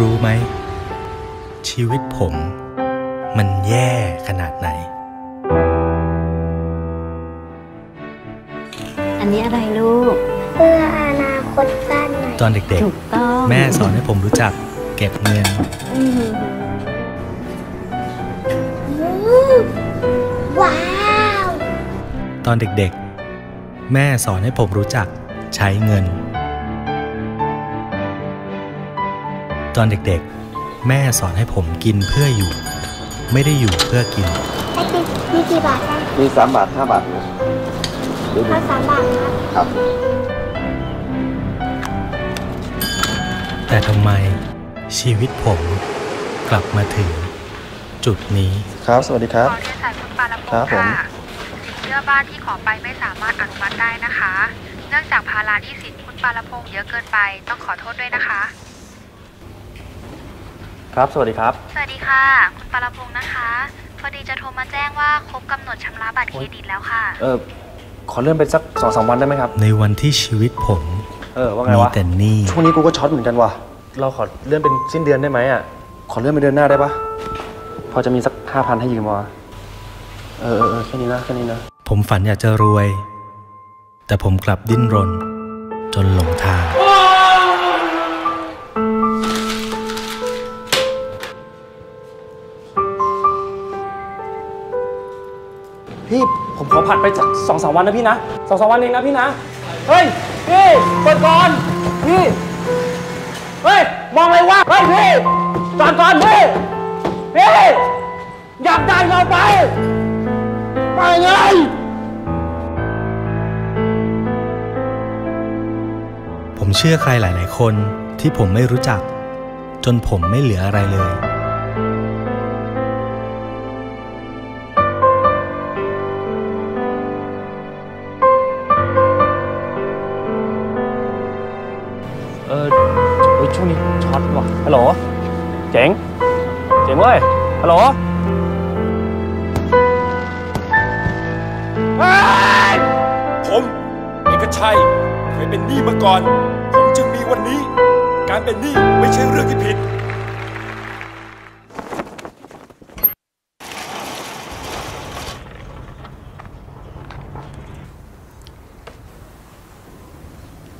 รู้ไหม ชีวิตผม มันแย่ขนาดไหน อันนี้อะไรลูก เพื่ออนาคตสั้นหน่อยตอนเด็กถูกต้องๆ แม่สอนให้ผมรู้จักเก็บเงิน อืมอืมว้าวตอนเด็กๆ แม่สอนให้ผมรู้จักใช้เงิน ตอนเด็กๆ แม่สอนให้ผมกินเพื่ออยู่ ไม่ได้อยู่เพื่อกินไอ้กี่มีกี่บาทคะมีสามบาทห้าบาทนะดูดิเอาสามบาทครับครับ แต่ทำไมชีวิตผมกลับมาถึงจุดนี้ ครับ สวัสดีครับขอเรียนสายคุณปาลพงครับศ์ผมค่ะสินเชื่อบ้านที่ขอไปไม่สามารถอนุมัติได้นะคะ เนื่องจากภาระหนี้สินคุณปาลพงศ์เยอะเกินไป ต้องขอโทษด้วยนะคะ ครับ สวัสดีครับ สวัสดีค่ะ คุณปาลพงศ์นะคะ พอดีจะโทรมาแจ้งว่าครบกำหนดชำระบัตรเครดิตแล้วค่ะ เออขอเลื่อนไปสักสองสามวันได้ไหมครับ ในวันที่ชีวิตผมเออว่าไงมีวะแต่หนี้ช่วงนี้กูก็ช็อตเหมือนกันว่ะเราขอเลื่อนเป็นสิ้นเดือนได้ไหมอะขอเลื่อนไปเดือนหน้าได้ปะพอจะมีสักห้าพันให้ยืมวะเออเออเออแค่นี้นะแค่นี้นะผมฝันอยากจะรวย แต่ผมกลับดิ้นรน จนหลงทาง พี่ผมขอผัดไปสองสามวันนะพี่นะสองสามวันเองนะพี่นะ เฮ้ย พี่เปิดก่อน พี่ เฮ้ย มองอะไรวะ เฮ้ยพี่จอดก่อนพี่ พี่ อยากได้เราไป ไปไงผมเชื่อใครหลาย ๆ คนที่ผมไม่รู้จัก จนผมไม่เหลืออะไรเลย เจ๋ง เจ๋งเว้ย ฮัลโหลเฮ้ยผมเอกชัยเคยเป็นหนี้มาก่อน ผมจึงมีวันนี้ การเป็นหนี้ไม่ใช่เรื่องที่ผิด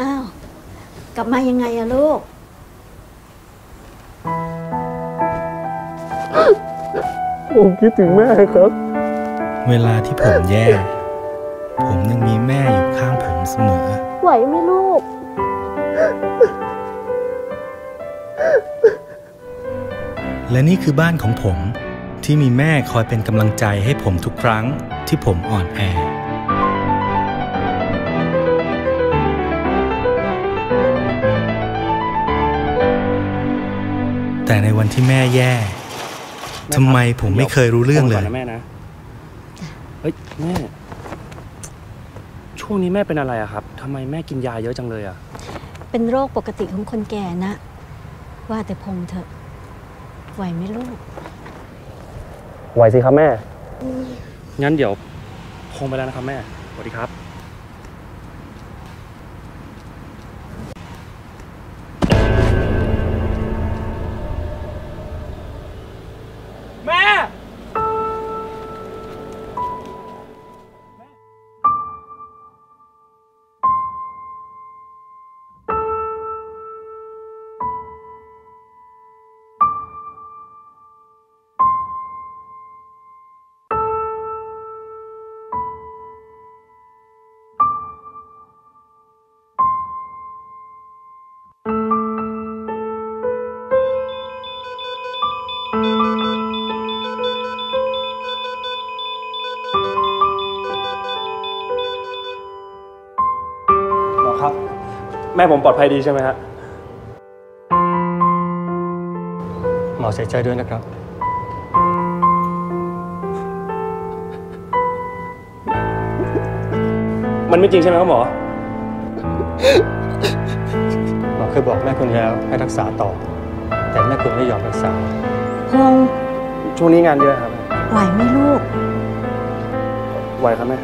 อ้าว กลับมายังไงอะลูก ผมคิดถึงแม่ครับ เวลาที่ผมแย่ ผมยังมีแม่อยู่ข้างผมเสมอ ไหวไหมลูก และนี่คือบ้านของผมที่มีแม่คอยเป็นกำลังใจให้ผมทุกครั้งที่ผมอ่อนแอแต่ในวันที่แม่แย่ ทำไมผมไม่เคยรู้เรื่องเลยก่นนะแม่นะเฮ้ยแม่ ช่วงนี้แม่เป็นอะไรอะครับทำไมแม่กินยาเยอะจังเลยอะเป็นโรคปกติของคนแก่นะ ว่าแต่พงเถอะไหวไหมลูกไหวสิครับแม่ งั้นเดี๋ยวคงไปแล้วนะครับแม่ สวัสดีครับ แแม่ผมปลอดภัยดีใช่ไหมฮะหมอเสียใจด้วยนะครับ มันไม่จริงใช่ไหมครับหมอ หมอเคยบอกแม่คุณแล้วให้รักษาต่อ แต่แม่คุณไม่ยอมรักษาพงช่วงนี้งานเยอะครับ ไหวไหมลูก ไหวครับแม่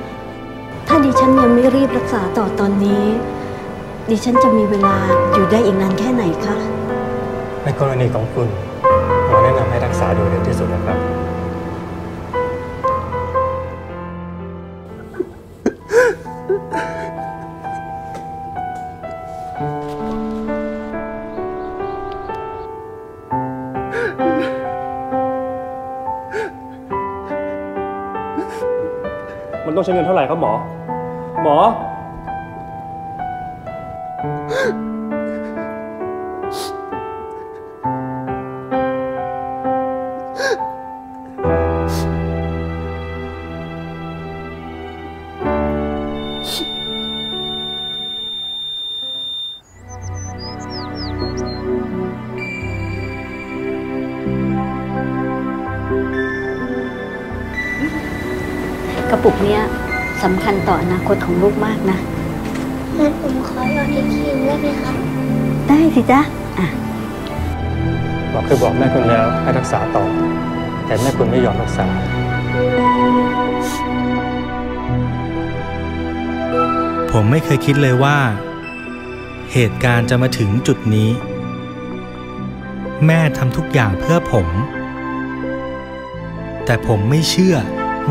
ถ้าดิฉันยังไม่รีบรักษาต่อตอนนี้ ดิฉันจะมีเวลาอยู่ได้อีกนานแค่ไหนคะ ในกรณีของคุณหมอแนะนำให้รักษาโดยเร็วที่สุดนะครับ มันต้องใช้เงินเท่าไหร่ครับหมอ หมอ กระปุกเนี้ยสำคัญต่ออนาคตของลูกมากนะงั้นผมขอหยอดอีกทีนึงได้ไหมครับ ได้สิจ๊ะอะหมอเคยบอกแม่คุณแล้วให้รักษาต่อ แต่แม่คุณไม่ยอมรักษา ผมไม่เคยคิดเลยว่า เหตุการณ์จะมาถึงจุดนี้ แม่ทำทุกอย่างเพื่อผม แต่ผมไม่เชื่อ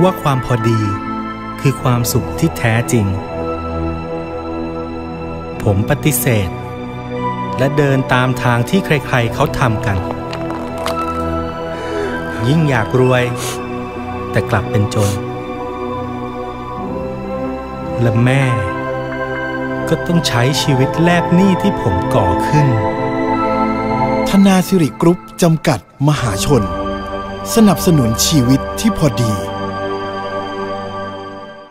ว่าความพอดีคือความสุขที่แท้จริง ผมปฏิเสธ และเดินตามทางที่ใครๆเขาทำกัน ยิ่งอยากรวย แต่กลับเป็นจน และแม่ ก็ต้องใช้ชีวิตแลกหนี้ที่ผมก่อขึ้น ธนาสิริกรุ๊ปจำกัดมหาชน สนับสนุนชีวิตที่พอดี